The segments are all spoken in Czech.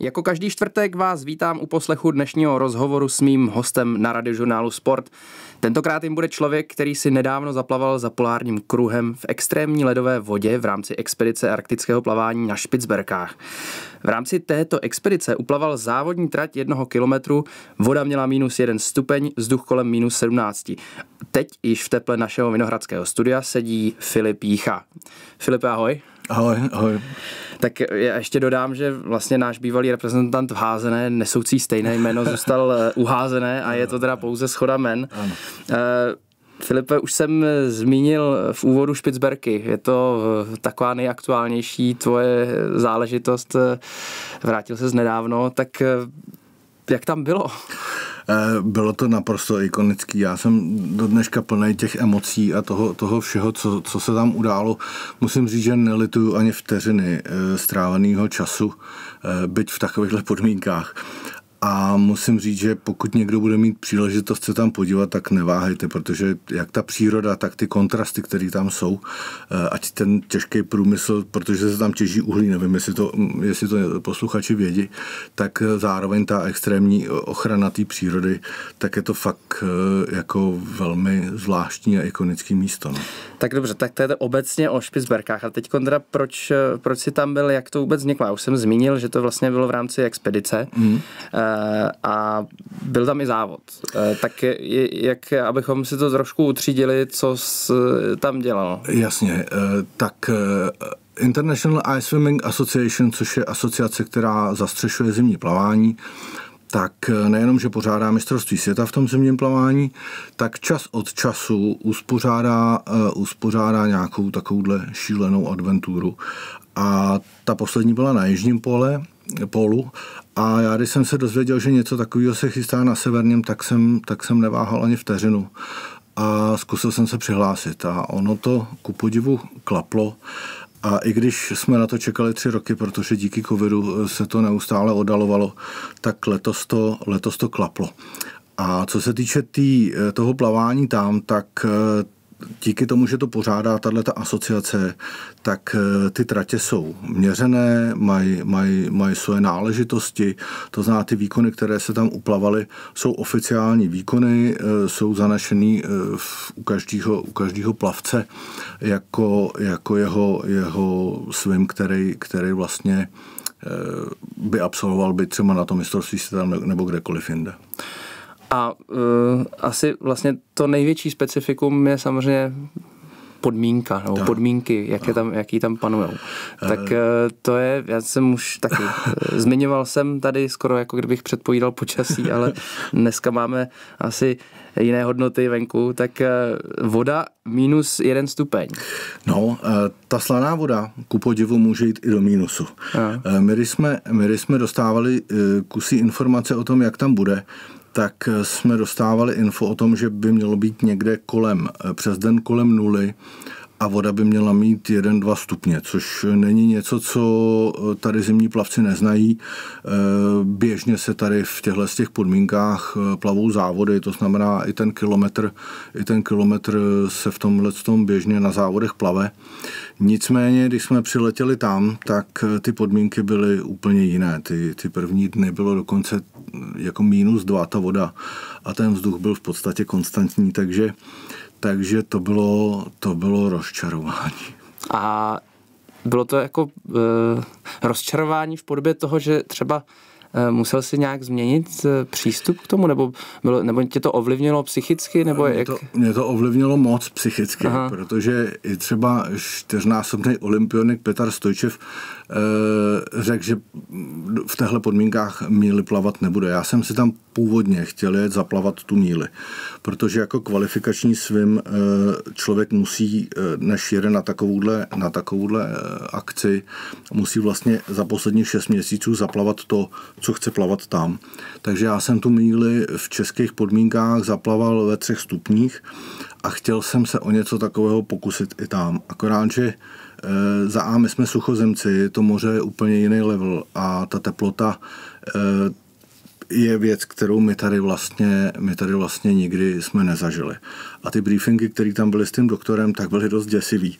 Jako každý čtvrtek vás vítám u poslechu dnešního rozhovoru s mým hostem na radiožurnálu Sport. Tentokrát jim bude člověk, který si nedávno zaplaval za polárním kruhem v extrémní ledové vodě v rámci expedice arktického plavání na Špicberkách. V rámci této expedice uplaval závodní trať jednoho kilometru, voda měla minus jeden stupeň, vzduch kolem minus 17. Teď již v teple našeho vinohradského studia sedí Filip Jícha. Filip, ahoj. Ahoj, ahoj. Tak já ještě dodám, že vlastně náš bývalý reprezentant v házené, nesoucí stejné jméno, zůstal eh, uházené a je to teda pouze schoda men. Ano. Uh, Filipe, už jsem zmínil v úvodu Špicberky. Je to eh, taková nejaktuálnější tvoje záležitost. Vrátil se z nedávno, tak jak tam bylo? Eh, bylo to naprosto ikonický. Já jsem do dneška plný těch emocí a toho, toho všeho, co, co se tam událo. Musím říct, že nelituju ani vteřiny eh, stráveného času, eh, byť v takovýchhle podmínkách. A musím říct, že pokud někdo bude mít příležitost se tam podívat, tak neváhejte, protože jak ta příroda, tak ty kontrasty, které tam jsou, eh, ať ten těžký průmysl, protože se tam těží uhlí, nevím, jestli to, jestli to posluchači vědí, tak zároveň ta extrémní ochrana té přírody, tak je to fakt eh, jako velmi zvláštní a ikonický místo. No. Tak dobře, tak to je to obecně o Špicberkách. A teď teda proč, proč jsi tam byl, jak to vůbec vzniklo? Já už jsem zmínil, že to vlastně bylo v rámci expedice. Mm a byl tam i závod. Eh, tak jak, abychom si to trošku utřídili, co tam dělal? Jasně, eh, tak eh, International Ice Swimming Association, což je asociace, která zastřešuje zimní plavání, tak nejenom, že pořádá mistrovství světa v tom zimním plavání, tak čas od času uspořádá, uspořádá nějakou takovouhle šílenou adventuru. A ta poslední byla na Jižním pole, polu a já, když jsem se dozvěděl, že něco takového se chystá na severním, tak jsem, tak jsem neváhal ani vteřinu. A zkusil jsem se přihlásit a ono to ku podivu klaplo. A i když jsme na to čekali tři roky, protože díky covidu se to neustále odalovalo, tak letos to, letos to klaplo. A co se týče tý, toho plavání tam, tak díky tomu, že to pořádá tato asociace, tak eh, ty tratě jsou měřené, mají, mají, mají svoje náležitosti, to znamená ty výkony, které se tam uplavaly, jsou oficiální výkony, eh, jsou zanešený eh, u každého, u každého plavce jako, jako jeho, jeho svým, který, který vlastně by absolvoval by třeba na tom mistrovství světa nebo kdekoliv jinde. A uh, asi vlastně to největší specifikum je samozřejmě podmínka, nebo podmínky, jaké tam, jaký tam panují. Tak uh, to je, já jsem už taky, zmiňoval jsem tady skoro jako kdybych předpovídal počasí, ale dneska máme asi jiné hodnoty venku, tak voda minus jeden stupeň. No, ta slaná voda ku podivu může jít i do mínusu. My když, jsme, my když jsme dostávali kusy informace o tom, jak tam bude, tak jsme dostávali info o tom, že by mělo být někde kolem, přes den kolem nuly a voda by měla mít 1-2 stupně, což není něco, co tady zimní plavci neznají. Běžně se tady v těchto z těch podmínkách plavou závody, to znamená i ten kilometr, i ten kilometr se v tomhle tom běžně na závodech plave. Nicméně, když jsme přiletěli tam, tak ty podmínky byly úplně jiné. Ty, ty první dny bylo dokonce jako minus dva ta voda a ten vzduch byl v podstatě konstantní, takže, takže to, bylo, to bylo rozčarování. A bylo to jako e, rozčarování v podobě toho, že třeba musel si nějak změnit eh, přístup k tomu, nebo, bylo, nebo tě to ovlivnilo psychicky? Nebo mě, jak? to, mě to ovlivnilo moc psychicky, Aha. protože i třeba čtyřnásobný olympionik Petr Stojčev e, řekl, že v těchto podmínkách míly plavat nebude. Já jsem si tam původně chtěl jet zaplavat tu míli, protože jako kvalifikační svým e, člověk musí, než jede na takovouhle, na takovouhle akci, musí vlastně za posledních šest měsíců zaplavat to, co chce plavat tam. Takže já jsem tu míli v českých podmínkách zaplaval ve třech stupních a chtěl jsem se o něco takového pokusit i tam. Akorát, že e, za A my jsme suchozemci, to moře je úplně jiný level a ta teplota e, je věc, kterou my tady vlastně, my tady vlastně nikdy jsme nezažili. A ty briefingy, které tam byly s tím doktorem, tak byly dost děsivý.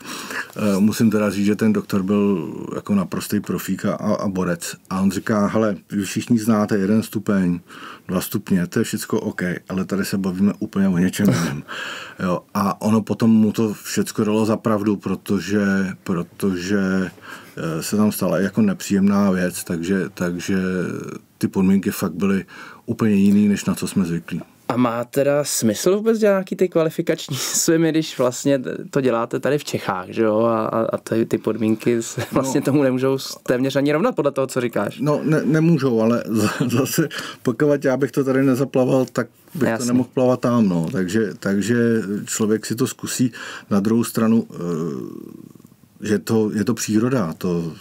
E, musím teda říct, že ten doktor byl jako naprostý profík a, a borec. A on říká, hele, vy všichni znáte jeden stupeň, dva stupně, to je všechno OK, ale tady se bavíme úplně o něčem jiném. Jo, a ono potom mu to všechno dalo za pravdu, protože, protože se tam stala jako nepříjemná věc, takže, takže ty podmínky fakt byly úplně jiný, než na co jsme zvyklí. A má teda smysl vůbec dělat nějaký ty kvalifikační svimy, když vlastně to děláte tady v Čechách, že jo? A, a ty, ty podmínky se no. vlastně no, tomu nemůžou téměř ani rovnat podle toho, co říkáš. No, ne, nemůžou, ale zase pokud já bych to tady nezaplaval, tak bych Jasný. to nemohl plavat tam, no. Takže, takže člověk si to zkusí. Na druhou stranu, eh, že to, je to příroda, to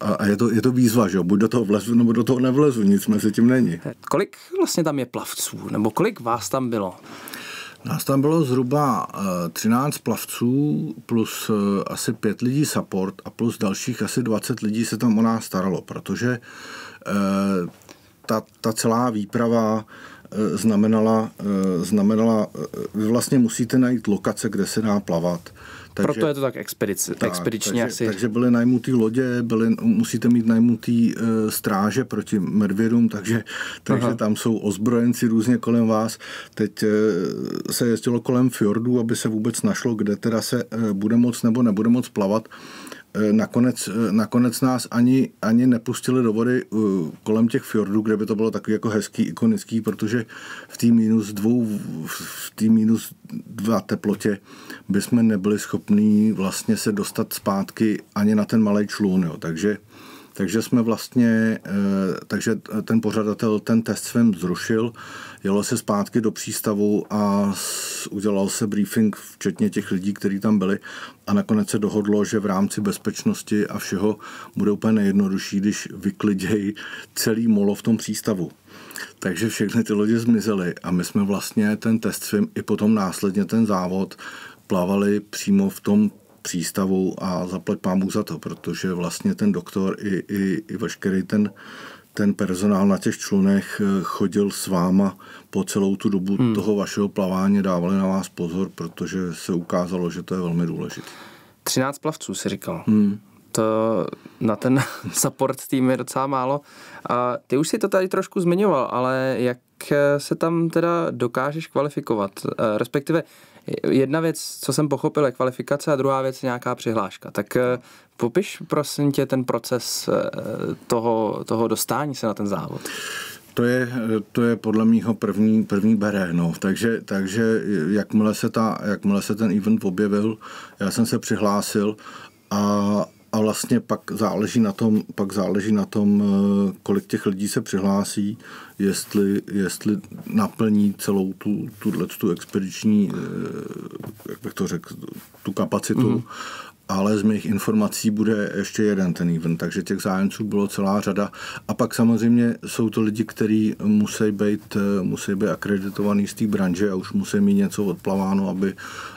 a, a je, to, je to výzva, že jo? buď do toho vlezu, nebo do toho nevlezu, nic mezi tím není. Kolik vlastně tam je plavců, nebo kolik vás tam bylo? Nás tam bylo zhruba 13 eh, plavců plus eh, asi 5 lidí support a plus dalších asi 20 lidí se tam o nás staralo, protože eh, ta, ta celá výprava znamenala, znamenala, vy vlastně musíte najít lokace, kde se dá plavat takže, Proto je to tak expedici, tak, expedičně takže, asi. Takže byly najmutý lodě, byly, musíte mít najmutý uh, stráže proti medvědům, takže, takže tam jsou ozbrojenci různě kolem vás. Teď uh, se jezdilo kolem fjordů, aby se vůbec našlo, kde teda se uh, bude moc nebo nebude moc plavat. Eh, nakonec, eh, nakonec nás ani, ani nepustili do vody eh, kolem těch fjordů, kde by to bylo takový jako hezký, ikonický, protože v té minus dvou, v té minus dva teplotě bychom nebyli schopní vlastně se dostat zpátky ani na ten malý člun. Jo. Takže takže jsme vlastně, eh, takže ten pořadatel ten test svým zrušil, jelo se zpátky do přístavu a udělal se briefing, včetně těch lidí, kteří tam byli a nakonec se dohodlo, že v rámci bezpečnosti a všeho bude úplně nejjednodušší, když vyklidějí celý molo v tom přístavu. Takže všechny ty lidi zmizely a my jsme vlastně ten test svým i potom následně ten závod plavali přímo v tom přístavu a zaplať pámu za to, protože vlastně ten doktor i, i, i veškerý ten, ten personál na těch člunech eh, chodil s váma po celou tu dobu hmm. toho vašeho plavání, dávali na vás pozor, protože se ukázalo, že to je velmi důležité. 13 plavců si říkal. Hmm. To na ten support tým je docela málo. A ty už si to tady trošku zmiňoval, ale jak se tam teda dokážeš kvalifikovat? Eh, respektive jedna věc, co jsem pochopil, je kvalifikace a druhá věc je nějaká přihláška. Tak eh, popiš prosím tě ten proces eh, toho, toho dostání se na ten závod. To je, to je podle mýho první, první beré, no. takže, takže jakmile, se ta, jakmile se ten event objevil, já jsem se přihlásil a, a vlastně pak záleží na tom, pak záleží na tom, eh, kolik těch lidí se přihlásí, jestli, jestli naplní celou tu, tuhle, tu expediční, eh, jak bych to řekl, tu kapacitu. Mm-hmm. Ale z mých informací bude ještě jeden ten event, takže těch zájemců bylo celá řada. A pak samozřejmě jsou to lidi, kteří musí být, eh, musí být akreditovaný z té branže a už musí mít něco odplaváno, aby,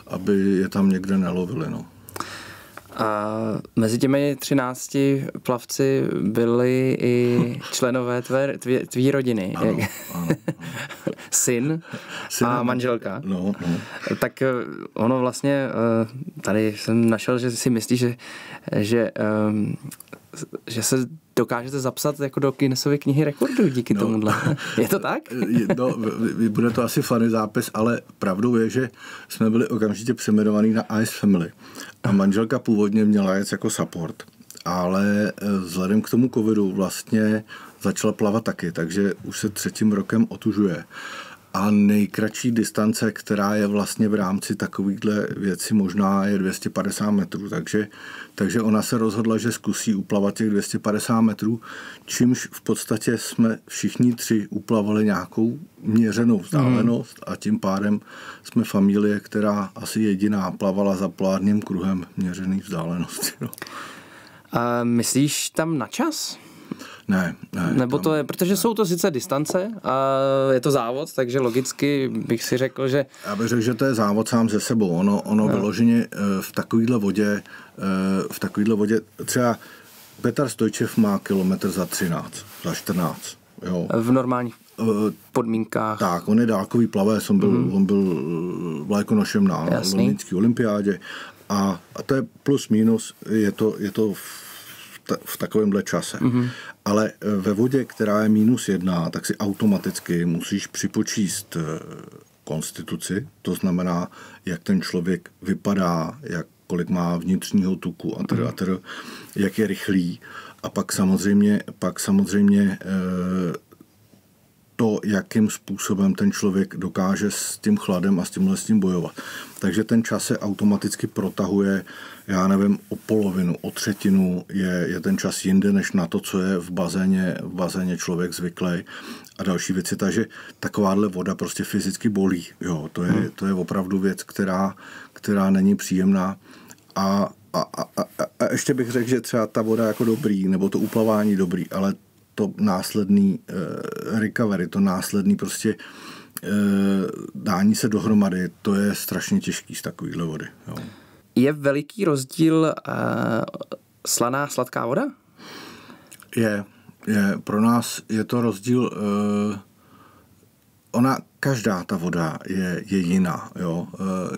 aby je tam někde nelovili. No. A mezi těmi třinácti plavci byli i členové tvé, tvě, tvý rodiny. Ano, ano, ano. Syn, Syn a manželka. No, no. Tak eh, ono vlastně, eh, tady jsem našel, že si myslí, že, že, ehm, že se dokážete zapsat jako do Guinnessovy knihy rekordů díky no, tomuhle. Je to tak? no, bude to asi fany zápis, ale pravdou je, že jsme byli okamžitě přeměnovaní na Ice Family. A manželka původně měla jet jako support, ale eh, vzhledem k tomu covidu vlastně začala plavat taky, takže už se třetím rokem otužuje. A nejkratší distance, která je vlastně v rámci takovýchhle věcí možná je 250 metrů, takže, takže ona se rozhodla, že zkusí uplavat těch 250 metrů, čímž v podstatě jsme všichni tři uplavali nějakou měřenou vzdálenost a tím pádem jsme familie, která asi jediná plavala za plárním kruhem měřený vzdálenosti. No. A myslíš tam na čas? Ne, ne. Nebo to je, protože ne. jsou to sice distance a je to závod, takže logicky bych si řekl, že... Já bych řekl, že to je závod sám ze sebou. Ono, ono no. vyloženě eh, v takovýhle vodě, eh, v takovýhle vodě, třeba Petr Stojčev má kilometr za 13, za 14. Jo. V normálních podmínkách. Tak, on je dálkový plavec, on byl, mm. on byl vlajkonošem na londýnské olympiádě a, a to je plus minus, je to, je to v, ta, v takovémhle čase. Mm-hmm. Ale ve vodě, která je minus jedna, tak si automaticky musíš připočíst konstituci, to znamená, jak ten člověk vypadá, jak kolik má vnitřního tuku a tedy, a tedy, jak je rychlý. A pak samozřejmě, pak samozřejmě eh, to, jakým způsobem ten člověk dokáže s tím chladem a s tímhle s tím bojovat. Takže ten čas se automaticky protahuje, já nevím, o polovinu, o třetinu je, je ten čas jinde, než na to, co je v bazéně, v bazéně člověk zvyklý a další věci. Takže takováhle voda prostě fyzicky bolí. Jo, to, je, hmm. to je opravdu věc, která, která není příjemná. A, a, a, a, a ještě bych řekl, že třeba ta voda jako dobrý, nebo to uplavání dobrý, ale to následný uh, recovery, to následný prostě uh, dání se dohromady, to je strašně těžký z takovýhle vody. Jo. Je veliký rozdíl uh, slaná, sladká voda? Je, je. Pro nás je to rozdíl, uh, ona, každá ta voda je, je jiná. Jo.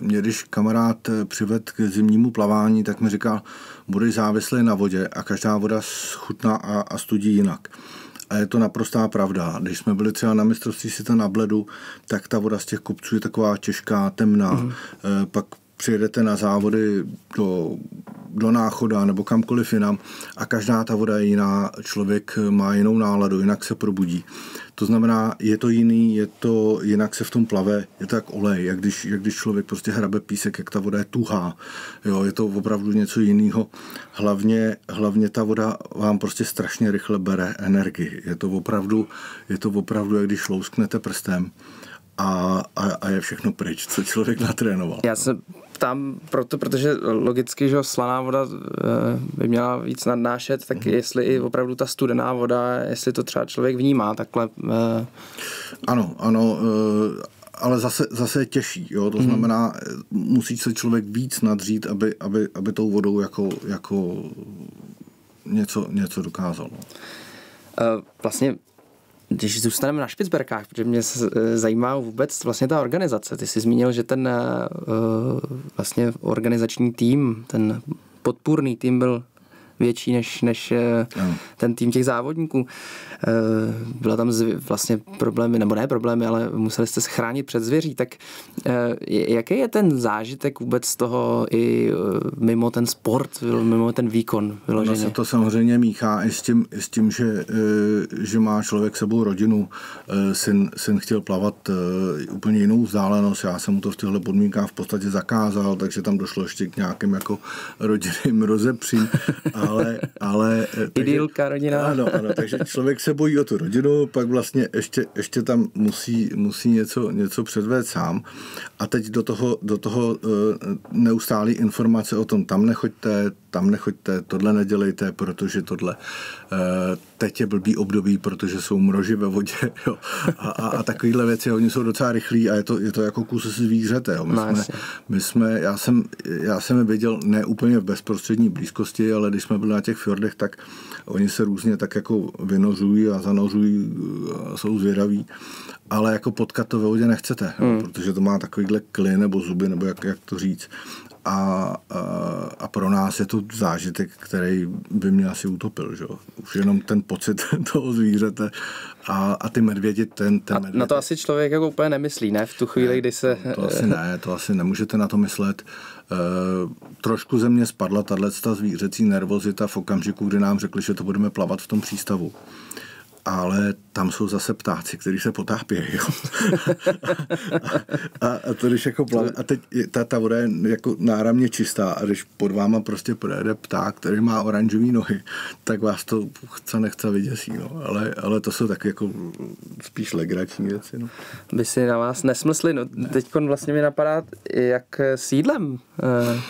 Mě když kamarád přived k zimnímu plavání, tak mi říkal, budeš závislý na vodě a každá voda schutná a, a studí jinak. A je to naprostá pravda. Když jsme byli třeba na mistrovství světa na Bledu, tak ta voda z těch kopců je taková těžká, temná. Mm. Pak přijedete na závody do, do náchoda nebo kamkoliv jinam a každá ta voda je jiná, člověk má jinou náladu, jinak se probudí. To znamená, je to jiný, je to, jinak se v tom plave, je to jak olej, jak když, jak když člověk prostě hrabe písek, jak ta voda je tuhá. Jo, je to opravdu něco jiného. Hlavně, hlavně ta voda vám prostě strašně rychle bere energii. Je to opravdu, je to opravdu, jak když lousknete prstem a, a, a je všechno pryč, co člověk natrénoval. Já se ptám proto, protože logicky, že slaná voda eh, by měla víc nadnášet, tak mm-hmm. jestli i opravdu ta studená voda, jestli to třeba člověk vnímá takhle. Eh. Ano, ano, eh, ale zase, zase je těžší, jo? to mm. znamená, musí se člověk víc nadřít, aby, aby, aby tou vodou jako, jako něco, něco dokázal. No. Vlastně když zůstaneme na Špicberkách, protože mě zajímá vůbec vlastně ta organizace. Ty jsi zmínil, že ten uh, vlastně organizační tým, ten podpůrný tým byl větší než, než no. ten tým těch závodníků. Eh, byla tam vlastně problémy, nebo ne problémy, ale museli jste se chránit před zvěří. Tak jaký je ten zážitek vůbec z toho i mimo ten sport, mimo ten výkon vyloženě? Ono se to samozřejmě míchá i s tím, i s tím že, že má člověk sebou rodinu. Syn, syn chtěl plavat úplně jinou vzdálenost. Já jsem mu to v těchto podmínkách v podstatě zakázal, takže tam došlo ještě k nějakým jako rodinným rozepřím. A ale... ale eh, Idylka rodina. Ano, ano, takže člověk se bojí o tu rodinu, pak vlastně ještě, ještě tam musí, musí něco, něco předvést sám. A teď do toho, do toho eh, neustálý informace o tom, tam nechoďte, tam nechoďte, tohle nedělejte, protože tohle. Teď je blbý období, protože jsou mroži ve vodě jo. A, a, a takovéhle věci, oni jsou docela rychlí a je to, je to jako kus zvířete. Jo. My, no, jsme, my jsme, já jsem, já jsem je viděl ne úplně v bezprostřední blízkosti, ale když jsme byli na těch fjordech, tak oni se různě tak jako vynořují a zanořují a jsou zvědaví ale jako potkat to ve vodě nechcete, hmm. protože to má takovýhle klin nebo zuby, nebo jak, jak to říct a, a, pro nás je to zážitek, který by mě asi utopil. Že? Už jenom ten pocit toho zvířete a, a ty medvědi, ten, ten a medvěd... na to asi člověk jako úplně nemyslí, ne? V tu chvíli, ne, kdy se... To, to asi ne, to asi nemůžete na to myslet. E, trošku ze mě spadla tahle zvířecí nervozita v okamžiku, kdy nám řekli, že to budeme plavat v tom přístavu ale tam jsou zase ptáci, kteří se potápějí. Jo. a, a, a, to když jako plave, a teď ta, ta voda je jako náramně čistá a když pod váma prostě projede pták, který má oranžové nohy, tak vás to chce nechce vyděsí. No. Ale, ale to jsou taky jako spíš legrační věci. No. By si na vás nesmysli. No, teď vlastně mi napadá, jak sídlem. Uh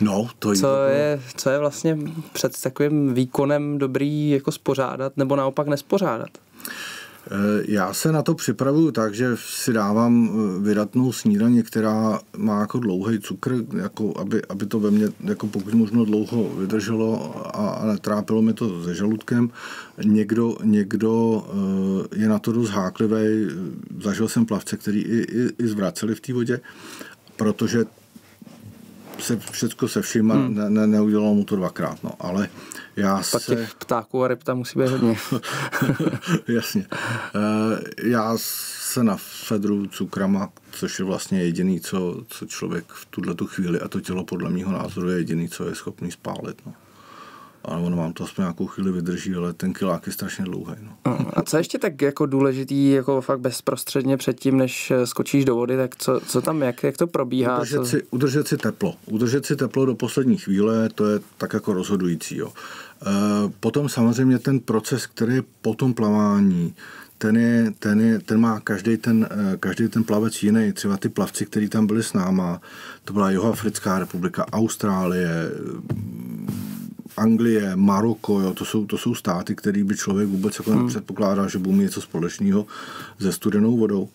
No, to co je, co je vlastně před takovým výkonem dobrý jako spořádat nebo naopak nespořádat? Eh, já se na to připravuju tak, že si dávám eh, vydatnou snídaně, která má jako dlouhý cukr, jako aby, aby to ve mně jako pokud možno dlouho vydrželo a, a netrápilo mi to se žaludkem. Někdo, někdo eh, je na to dost háklivý. Zažil jsem plavce, který i, i, i zvraceli v té vodě, protože se všechno se vším hmm. ne, ne, neudělalo mu to dvakrát. No. Ale já Pak se... těch ptáků a ryb tam musí být hodně. Jasně. Eh, já se na Fedru cukrama, což je vlastně jediný, co, co člověk v tuhle tu chvíli, a to tělo podle mého názoru je jediný, co je schopný spálit. No ale ono vám to aspoň nějakou chvíli vydrží, ale ten kilák je strašně dlouhý. No. A co ještě tak jako důležitý, jako fakt bezprostředně předtím, než eh, skočíš do vody, tak co, co tam, jak, jak to probíhá? Udržet, co... si, udržet si teplo. Udržet si teplo do poslední chvíle, to je tak jako rozhodující. Jo. E, potom samozřejmě ten proces, který je po tom plavání, ten, je, ten, je, ten má každý ten, eh, každý ten plavec jiný. Třeba ty plavci, kteří tam byli s náma, to byla Jihoafrická republika, Austrálie, Anglie, Maroko, jo, to, jsou, to jsou státy, které by člověk vůbec jako hmm. nepředpokládal, že budou mít něco společného se studenou vodou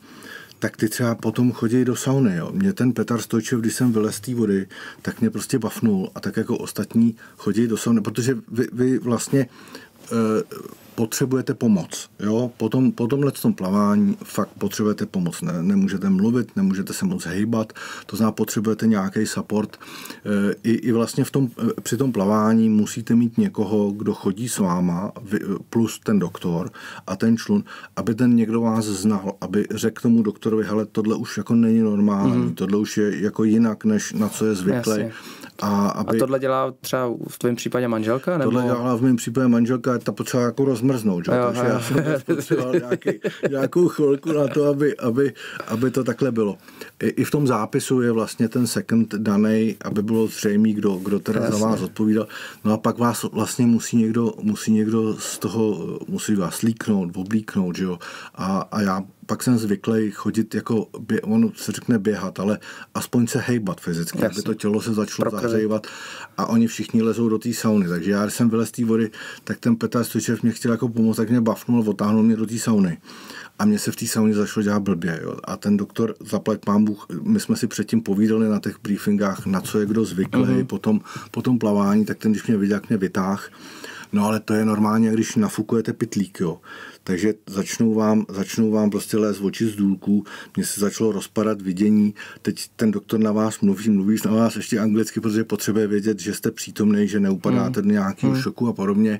tak ty třeba potom chodí do sauny. Jo. Mě ten Petar Stojčev, když jsem vylez té vody, tak mě prostě bafnul a tak jako ostatní chodí do sauny, protože vy, vy vlastně e, potřebujete pomoc. Jo? Po, tom, po tomhle tom plavání fakt potřebujete pomoc. Ne, nemůžete mluvit, nemůžete se moc hejbat, to znamená, potřebujete nějaký support. E, I, i vlastně v tom, e, při tom plavání musíte mít někoho, kdo chodí s váma, plus ten doktor a ten člun, aby ten někdo vás znal, aby řekl tomu doktorovi, hele, tohle už jako není normální, mm. tohle už je jako jinak, než na co je zvyklý. A, aby... a tohle dělá třeba v tvém případě manželka? Nebo... Tohle dělá v mém případě manželka, ta potřeba jako rozmrznout. Že? Jo, Takže jo. já jsem potřeboval nějaký, nějakou chvilku na to, aby, aby, aby to takhle bylo. I, I v tom zápisu je vlastně ten second daný, aby bylo zřejmé, kdo, kdo teda Jasně. za vás odpovídal. No a pak vás vlastně musí někdo, musí někdo z toho, musí vás líknout, oblíknout, že jo? A, a já pak jsem zvyklý chodit jako, bě, on se řekne běhat, ale aspoň se hejbat fyzicky, Jasně. aby to tělo se začalo zahřejvat a oni všichni lezou do té sauny. Takže já, když jsem vylez z té vody, tak ten Petr Stojčev mě chtěl jako pomoct, tak mě bafnul, otáhnul mě do té sauny. A mě se v té sauně začalo dělat blbě. Jo. A ten doktor, zaplať pán Bůh, my jsme si předtím povídali na těch briefingách, na co je kdo zvyklý, uh-huh. potom, potom plavání, tak ten, když mě viděl, jak mě vytáh, No ale to je normálně, když nafukujete pitlík, jo. Takže začnou vám, začnou vám prostě lézt oči z důlků, mně se začalo rozpadat vidění, teď ten doktor na vás mluví, mluvíš na vás ještě anglicky, protože potřebuje vědět, že jste přítomný, že neupadáte hmm. do nějakého hmm. šoku a podobně.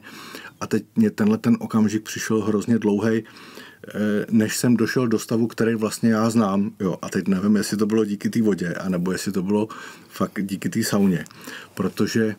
A teď mě tenhle ten okamžik přišel hrozně dlouhý, eh, než jsem došel do stavu, který vlastně já znám. Jo, a teď nevím, jestli to bylo díky té vodě, anebo jestli to bylo fakt díky té sauně. Protože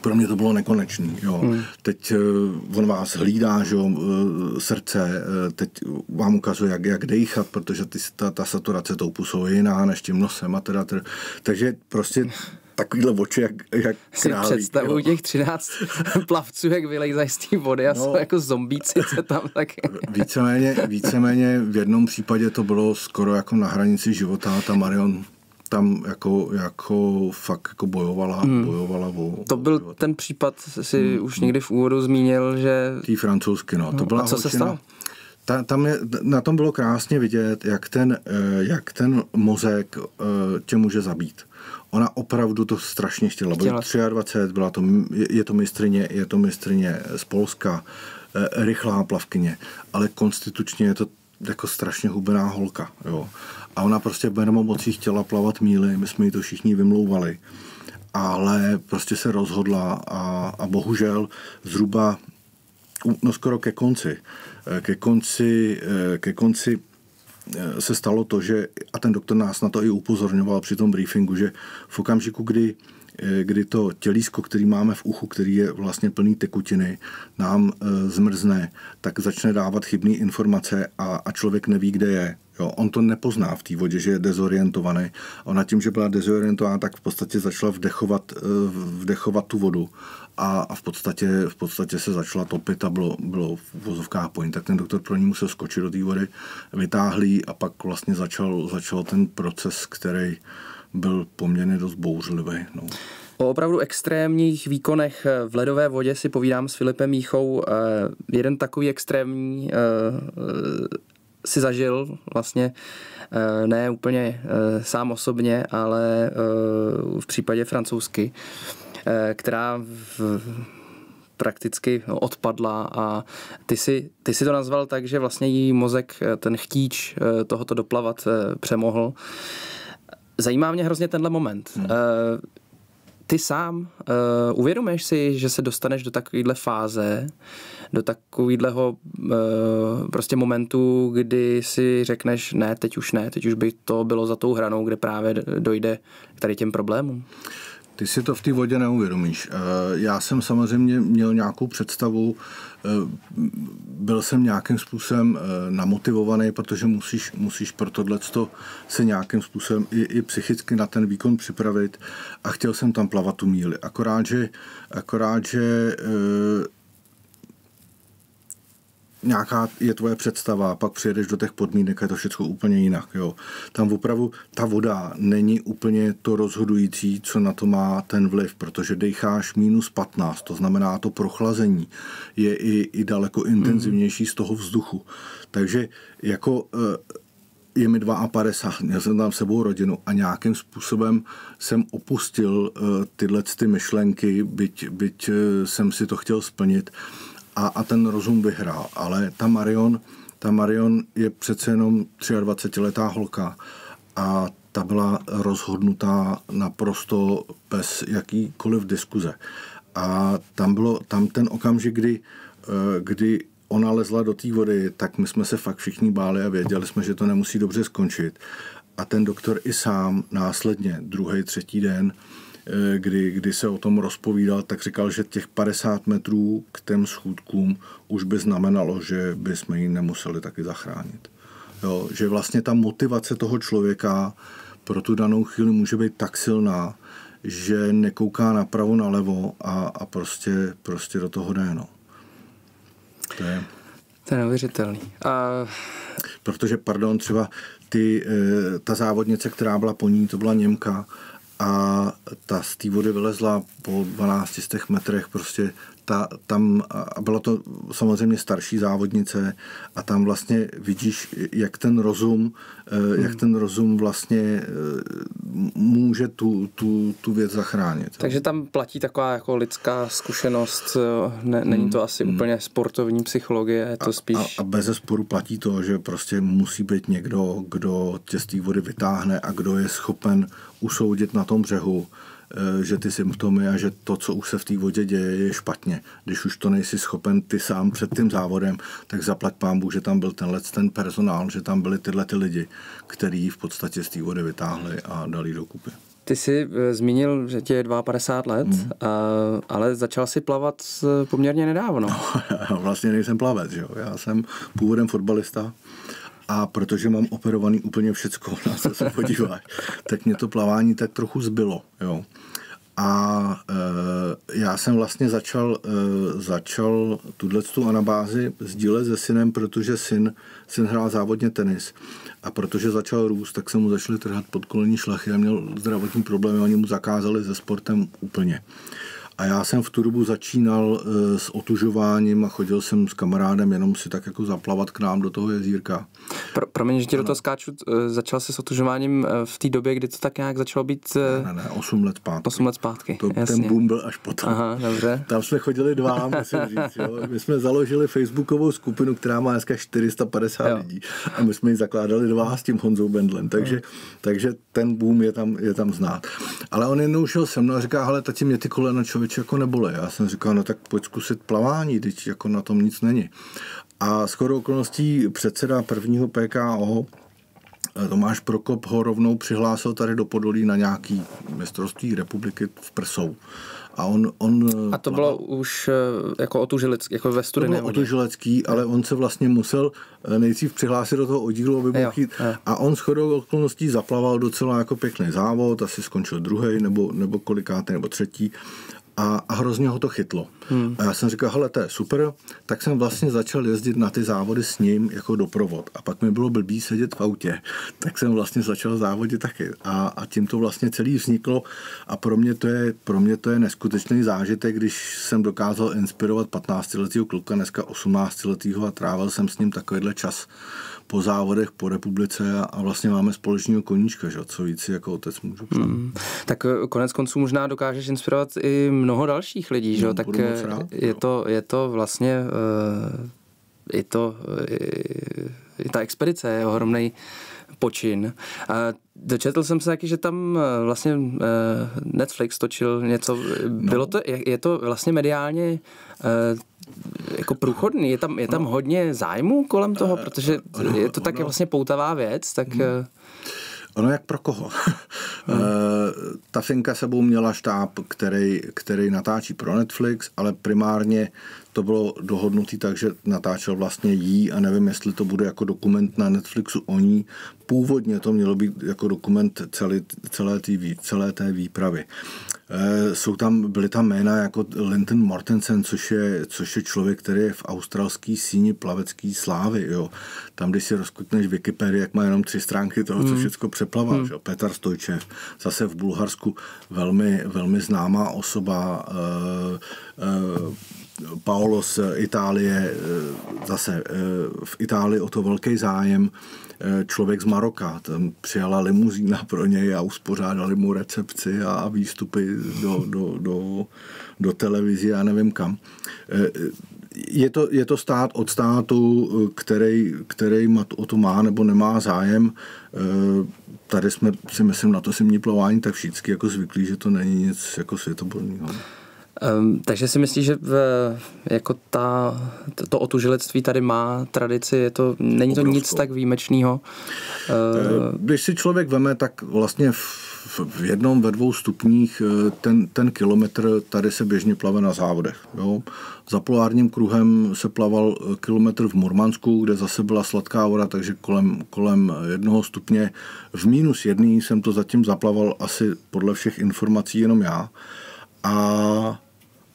pro mě to bylo nekonečný. Jo. Hmm. Teď uh, on vás hlídá, že jo, uh, srdce, uh, teď vám ukazuje, jak, jak dejchat, protože ty, ta, ta saturace tou pusou je jiná než tím nosem a teda, teda. Takže prostě takovýhle oči, jak, jak králík. Si představuju jo. těch 13 plavců, jak vylejzají z té vody a no, jsou jako zombíci, co tam tak... víceméně, víceméně v jednom případě to bylo skoro jako na hranici života, ta Marion tam jako, jako fakt jako bojovala, hmm. bojovala o... To byl o ten případ, si hmm. už někdy v úvodu zmínil, že... Tý francouzsky, no. To hmm. byla A co holčina, se stalo? Ta, tam je, na tom bylo krásně vidět, jak ten, eh, jak ten mozek eh, tě může zabít. Ona opravdu to strašně chtěla. chtěla. 23, byla to, je to mistrině, je to mistrině z Polska, eh, rychlá plavkyně, ale konstitučně je to jako strašně hubená holka. Jo. A ona prostě v mocí chtěla plavat míly, my jsme jí to všichni vymlouvali. Ale prostě se rozhodla a, a bohužel zhruba no skoro ke konci. Ke konci, ke konci eh, se stalo to, že, a ten doktor nás na to i upozorňoval při tom briefingu, že v okamžiku, kdy Eh, kdy to tělísko, který máme v uchu, který je vlastně plný tekutiny, nám e, zmrzne, tak začne dávat chybné informace a, a člověk neví, kde je. Jo, on to nepozná v té vodě, že je dezorientovaný. Ona tím, že byla dezorientovaná, tak v podstatě začala vdechovat, e, vdechovat tu vodu a, a v, podstatě, v podstatě se začala topit a bylo, bylo v vozovkách point. Tak ten doktor pro ní musel skočit do té vody, vytáhlý a pak vlastně začal, začal ten proces, který byl poměrně dost bouřlivý. No. O opravdu extrémních výkonech v ledové vodě si povídám s Filipem Míchou. Jeden takový extrémní si zažil vlastně ne úplně sám osobně, ale v případě francouzsky, která v prakticky odpadla a ty si, ty si to nazval tak, že vlastně jí mozek, ten chtíč tohoto doplavat přemohl. Zajímá mě hrozně tenhle moment. Hmm. Ty sám uh, uvědomuješ si, že se dostaneš do takovéhle fáze, do takového uh, prostě momentu, kdy si řekneš, ne, teď už ne, teď už by to bylo za tou hranou, kde právě dojde k tady těm problémům? Ty si to v té vodě neuvědomíš. Já jsem samozřejmě měl nějakou představu, byl jsem nějakým způsobem namotivovaný, protože musíš, musíš pro tohle se nějakým způsobem i, i psychicky na ten výkon připravit a chtěl jsem tam plavat tu míli. Akorát, že, akorát, že nějaká je tvoje představa, pak přijedeš do těch podmínek a je to všechno úplně jinak. Jo. Tam opravdu ta voda není úplně to rozhodující, co na to má ten vliv, protože decháš minus 15, to znamená to prochlazení je i, i daleko intenzivnější z toho vzduchu. Takže jako eh, je mi 52, měl jsem tam sebou rodinu a nějakým způsobem jsem opustil eh, tyhle ty myšlenky, byť, byť eh, jsem si to chtěl splnit a, a ten rozum vyhrál. Ale ta Marion, ta Marion je přece jenom 23-letá holka a ta byla rozhodnutá naprosto bez jakýkoliv diskuze. A tam, bylo, tam ten okamžik, kdy, eh, kdy ona lezla do té vody, tak my jsme se fakt všichni báli a věděli jsme, že to nemusí dobře skončit. A ten doktor i sám následně, druhý, třetí den, kdy, kdy se o tom rozpovídal, tak říkal, že těch 50 metrů k těm schůdkům už by znamenalo, že by jsme ji nemuseli taky zachránit. Jo, že vlastně ta motivace toho člověka pro tu danou chvíli může být tak silná, že nekouká napravo, nalevo a, a prostě, prostě do toho jde. No. To je... To je neuvěřitelný. A... Protože, pardon, třeba ty, eh, ta závodnice, která byla po ní, to byla Němka, a ta z té vody vylezla po 12 metrech prostě ta, tam, a byla to samozřejmě starší závodnice a tam vlastně vidíš, jak ten rozum, hmm. jak ten rozum vlastně eh, může tu, tu, tu věc zachránit. Takže tam platí taková jako lidská zkušenost, eh, ne, není to hmm. asi hmm. úplně sportovní psychologie, je to spíš... A, a, a bez sporu platí to, že prostě musí být někdo, kdo tě z té vody vytáhne a kdo je schopen usoudit na tom břehu, Eh, že ty symptomy a že to, co už se v té vodě děje, je špatně. Když už to nejsi schopen ty sám před tím závodem, tak zaplať pámbu, že tam byl tenhle ten personál, že tam byli tyhle ty lidi, který v podstatě z té vody vytáhli a dali do kupy. Ty jsi eh, zmínil, že tě je 52 let, mm. ale začal si plavat poměrně nedávno. No, já vlastně nejsem plavec, jo. já jsem původem fotbalista a protože mám operovaný úplně všecko, na co se podíváš, tak mě to plavání tak trochu zbylo. Jo. A e, já jsem vlastně začal, e, začal tuhle tu anabázi sdílet se synem, protože syn, syn hrál závodně tenis. A protože začal růst, tak se mu začaly trhat podkolení šlachy a měl zdravotní problémy, oni mu zakázali se sportem úplně. A já jsem v tu dobu začínal e, s otužováním a chodil jsem s kamarádem jenom si tak jako zaplavat k nám do toho jezírka. Pro, promiň, že ti do toho skáču, e, začal jsi s otužováním e, v té době, kdy to tak nějak začalo být... Ne, ne, 8 let zpátky. 8 let zpátky, to, Ten boom byl až potom. Aha, dobře. Tam jsme chodili dva, musím říct. Jo. My jsme založili facebookovou skupinu, která má dneska 450 jo. lidí a my jsme ji zakládali dva s tím Honzou Bendlem, takže, jo. takže ten boom je tam, je tam znát. Ale on jednou šel se mnou a říká, hele, tati, mě ty kolena člověk člověče jako nebole. Já jsem říkal, no tak pojď zkusit plavání, teď jako na tom nic není. A skoro okolností předseda prvního PKO eh, Tomáš Prokop ho rovnou přihlásil tady do Podolí na nějaký mistrovství republiky v Prsou. A, on, on a to bylo už eh, jako otužilecký, jako ve studené To bylo otužilecký, ale on se vlastně musel eh, nejdřív přihlásit do toho oddílu, aby mohl jít. A on shodou okolností zaplaval docela jako pěkný závod, asi skončil druhý nebo, nebo kolikátý nebo třetí a, a hrozně ho to chytlo. Hmm. A já jsem říkal, hele, to je super, tak jsem vlastně začal jezdit na ty závody s ním jako doprovod. A pak mi bylo blbý sedět v autě, tak jsem vlastně začal závodit taky. A, a tím to vlastně celý vzniklo a pro mě to je, pro mě to je neskutečný zážitek, když jsem dokázal inspirovat 15-letého kluka, dneska 18-letého a trávil jsem s ním takovýhle čas po závodech po republice a, a vlastně máme společného koníčka, že? co víc jako otec můžu přát. Mm. Tak eh, konec konců možná dokážeš inspirovat i mnoho dalších lidí, že? No, tak eh, rád, je, to, je to vlastně uh, je to je, ta expedice je ohromný počin. A dočetl jsem se taky, že tam vlastně Netflix točil něco. Bylo no. to, je to vlastně mediálně jako průchodný? Je tam, je tam no. hodně zájmu kolem toho? Protože je to tak vlastně poutavá věc, tak... Hmm. Ono jak pro koho. Hmm. Ta Finka sebou měla štáb, který, který natáčí pro Netflix, ale primárně to bylo dohodnutý tak, že natáčel vlastně jí a nevím, jestli to bude jako dokument na Netflixu o ní. Původně to mělo být jako dokument celé, celé, té, celé té výpravy. Eh, jsou tam, byly tam jména jako Linton Mortensen, což je, což je člověk, který je v australský síni plavecký slávy. Jo. Tam, když si rozkutneš Wikipedii, jak má jenom tři stránky toho, co hmm. všechno přeplaval. Hmm. Petr Stojčev, zase v Bulharsku velmi, velmi známá osoba. Uh, uh, Paolo z Itálie, zase v Itálii o to velký zájem člověk z Maroka. Tam přijala limuzína pro něj a uspořádali mu recepci a výstupy do, do, do, do televize já nevím kam. Je to, je to stát od státu, který, který o to má nebo nemá zájem. Tady jsme si myslím na to simní plování tak všichni jako zvyklí, že to není nic jako světoborného. Um, takže si myslíš, že v, jako ta, to otužilectví tady má tradici, je to, není to Obrovskou. nic tak výjimečného? Uh, Když si člověk veme, tak vlastně v, v jednom, ve dvou stupních eh, ten, ten kilometr tady se běžně plave na závodech. Jo. Za polárním kruhem se plaval kilometr v Murmansku, kde zase byla sladká voda, takže kolem, kolem jednoho stupně. V minus jedný jsem to zatím zaplaval asi podle všech informací jenom já. A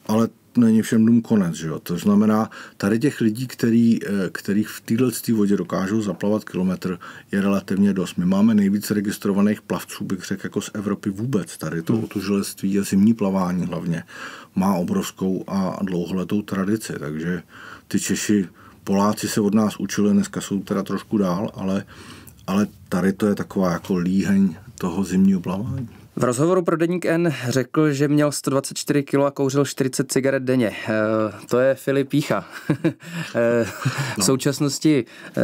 ale není všem dům konec. Že jo? To znamená, tady těch lidí, který, eh, který v této vodě dokážou zaplavat kilometr, je relativně dost. My máme nejvíce registrovaných plavců, bych řekl, jako z Evropy vůbec. Tady to hmm. otužilectví a zimní plavání hlavně má obrovskou a dlouholetou tradici, takže ty Češi, Poláci se od nás učili, dneska jsou teda trošku dál, ale, ale tady to je taková jako líheň toho zimního plavání. V rozhovoru pro Deník N řekl, že měl 124 kg a kouřil 40 cigaret denně. E, to je Filip Pícha. e, v no. současnosti e,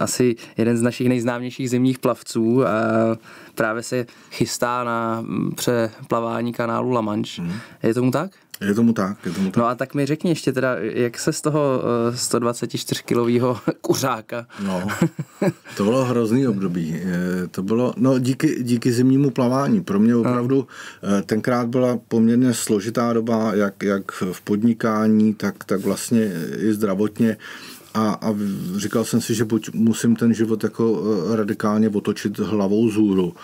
asi jeden z našich nejznámějších zimních plavců a právě se chystá na přeplavání kanálu La Manche. Hmm. Je tomu tak? Je tomu tak, je tomu tak. No a tak mi řekni ještě teda, jak se z toho 124-kilového kuřáka... No, to bylo hrozný období. To bylo, no díky, díky zimnímu plavání. Pro mě opravdu no. tenkrát byla poměrně složitá doba, jak, jak v podnikání, tak, tak vlastně i zdravotně. A, a říkal jsem si, že buď musím ten život jako eh, radikálně otočit hlavou zůru,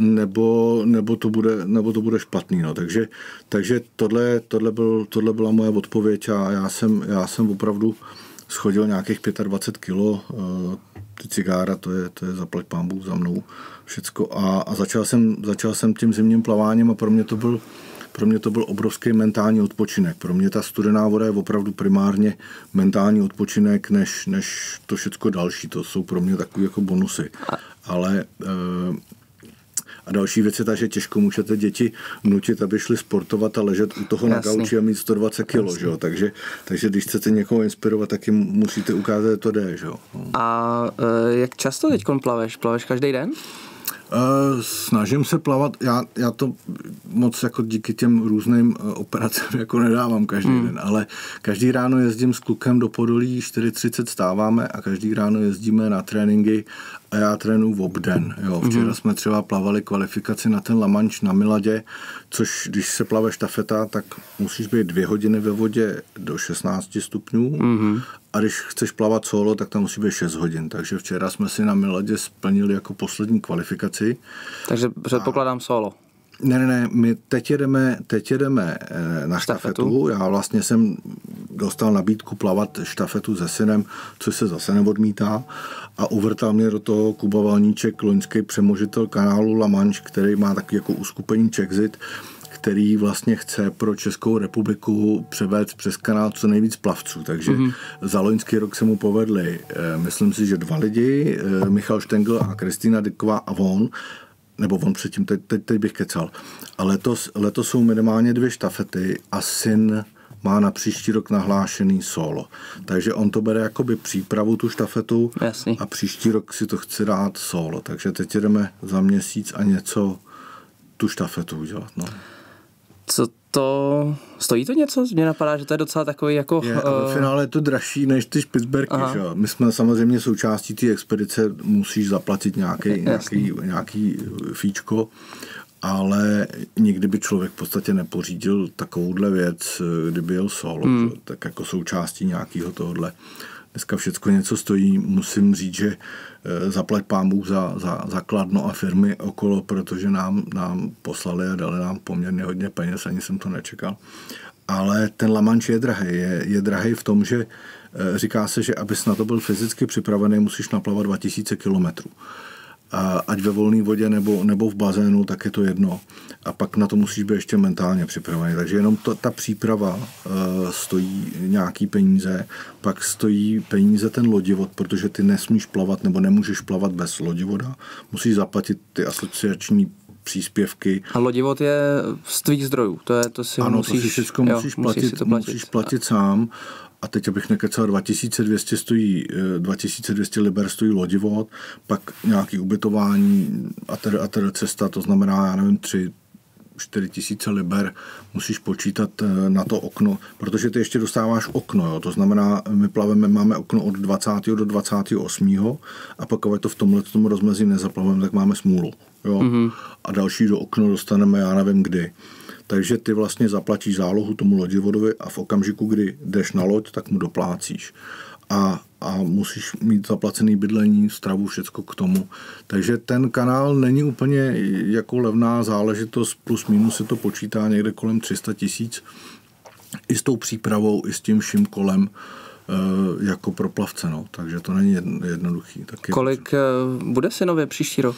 nebo, nebo, to, bude, nebo to bude špatný. No. Takže, takže tohle, tohle, byl, tohle byla moje odpověď a já jsem, já jsem opravdu schodil nějakých 25 kilo, eh, ty cigára, to je, to je zaplať pámbu za mnou všecko a, a začal, jsem, začal jsem tím zimním plaváním a pro mě to byl pro mě to byl obrovský mentální odpočinek. Pro mě ta studená voda je opravdu primárně mentální odpočinek, než, než to všechno další. To jsou pro mě takové jako bonusy. Ale eh, a další věc je ta, že těžko můžete děti nutit, aby šli sportovat a ležet u toho Jasný. na gauči a mít 120 kg. Že? Takže, takže když chcete někoho inspirovat, tak jim musíte ukázat, že to jde. Že jo? A e, jak často teď plaveš? Plaveš každý den? Uh, snažím se plavat, já, já to moc jako díky těm různým uh, operacím jako nedávám každý hmm. den, ale každý ráno jezdím s klukem do Podolí, 4.30 stáváme a každý ráno jezdíme na tréninky a já trénuji v obden. Jo. Včera mm-hmm. jsme třeba plavali kvalifikaci na ten Lamanč na Miladě, což když se plave štafeta, tak musíš být dvě hodiny ve vodě do 16 stupňů mm-hmm. a když chceš plavat solo, tak tam musí být 6 hodin. Takže včera jsme si na Miladě splnili jako poslední kvalifikaci. Takže předpokládám a... solo. Ne, ne, ne, my teď jedeme, teď jedeme eh, na štafetu. štafetu. Já vlastně jsem dostal nabídku plavat štafetu se synem, což se zase neodmítá. A uvrtal mě do toho Kuba Valníček, loňský přemožitel kanálu La Manche, který má taky jako uskupení Czexit, který vlastně chce pro Českou republiku převést přes kanál co nejvíc plavců. Takže mm-hmm. za loňský rok se mu povedli, eh, myslím si, že dva lidi, eh, Michal Štengl a Kristýna Dyková a on, nebo on předtím, teď, teď, teď bych kecal. A letos, letos jsou minimálně dvě štafety a syn má na příští rok nahlášený solo. Takže on to bere jakoby přípravu tu štafetu Jasný. a příští rok si to chce dát solo. Takže teď jdeme za měsíc a něco tu štafetu udělat. No. Co to, stojí to něco? Mně napadá, že to je docela takový jako... Je, a ve finále je to dražší než ty Špicberky, že? My jsme samozřejmě součástí té expedice, musíš zaplatit nějaký, nějaký, nějaký fíčko, ale nikdy by člověk v podstatě nepořídil takovouhle věc, kdyby jel solo, hmm. tak jako součástí nějakého tohohle. Dneska všechno něco stojí, musím říct, že Eh, zaplať pámů za, za, za Kladno a firmy okolo, protože nám, nám poslali a dali nám poměrně hodně peněz, ani jsem to nečekal. Ale ten Lamanč je drahý. Je, je drahý v tom, že eh, říká se, že abys na to byl fyzicky připravený, musíš naplavat 2000 kilometrů ať ve volné vodě nebo, nebo v bazénu, tak je to jedno. A pak na to musíš být ještě mentálně připravený. Takže jenom to, ta příprava uh, stojí nějaký peníze, pak stojí peníze ten lodivod, protože ty nesmíš plavat nebo nemůžeš plavat bez lodivoda. Musíš zaplatit ty asociační příspěvky. A lodivod je z tvých zdrojů, to, je, to si ano, musíš, to si všechno jo, musíš, platit, musíš, platit. musíš platit sám a teď abych nekecal, 2200 stojí, 2200 eh, liber stojí lodivod, pak nějaký ubytování a tedy, a tedy cesta, to znamená, já nevím, 3, 4 tisíce liber musíš počítat eh, na to okno, protože ty ještě dostáváš okno, jo? to znamená, my plaveme, máme okno od 20. do 28. a pak to v tomhle tomu rozmezí nezaplaveme, tak máme smůlu. Jo? Mm-hmm. A další do okno dostaneme, já nevím kdy. Takže ty vlastně zaplatíš zálohu tomu lodivodovi a v okamžiku, kdy jdeš na loď, tak mu doplácíš. A, a musíš mít zaplacený bydlení, stravu, všecko k tomu. Takže ten kanál není úplně jako levná záležitost, plus minus se to počítá někde kolem 300 tisíc. I s tou přípravou, i s tím vším kolem eh, jako pro plavce, no. takže to není jednoduchý. Taky Kolik uh, bude synově příští rok?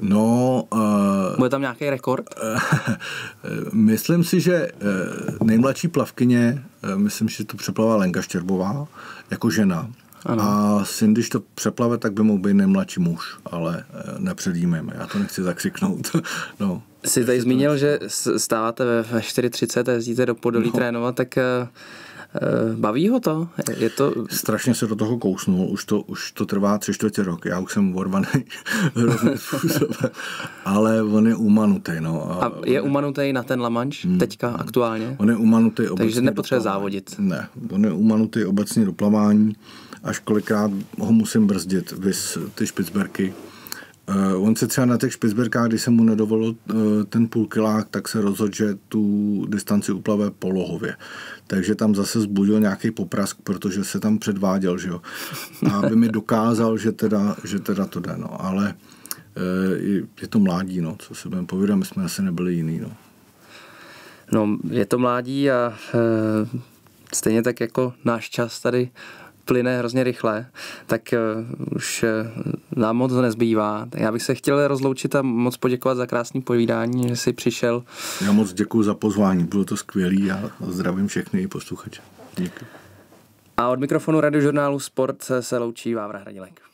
No... Uh, Bude tam nějaký rekord? Uh, myslím si, že uh, nejmladší plavkyně, uh, myslím, že to přeplava Lenka Štěrbová, jako žena. Ano. A syn, když to přeplave, tak by mohl být nejmladší muž, ale uh, nepředjímejme, já to nechci zakřiknout. no. Jsi tady zmínil, že stáváte ve 4.30 a jezdíte do Podolí no. trénovat, tak uh, Eh, baví ho to? Je to... Strašně se do toho kousnul, už to, už to trvá tři čtvrtě rok, já už jsem vorvaný ale on je umanutý. No. A, a je umanutý na ten Lamanč hmm, teďka hmm. aktuálně? On je umanutý obecně Takže nepotřebuje závodit. Ne, on je umanutý obecně do plavání, až kolikrát ho musím brzdit, vys ty špicberky on se třeba na těch špicberkách, když se mu nedovolil uh, ten půlkilák, tak se rozhodl, že tu distanci uplave polohově. Takže tam zase zbudil nějaký poprask, protože se tam předváděl, že jo. A aby mi dokázal, že teda, že teda to jde, no. Ale je, je to mládí, no, co se budeme povídat, my jsme asi nebyli jiný, no. No, je to mládí a e, stejně tak jako náš čas tady plyne hrozně rychle, tak uh, už uh, nám moc nezbývá. Já bych se chtěl rozloučit a moc poděkovat za krásný povídání, že jsi přišel. Já moc děkuji za pozvání, bylo to skvělé a zdravím všechny posluchače. Díky. A od mikrofonu radiožurnálu Sport se loučí Vávra Hradilek.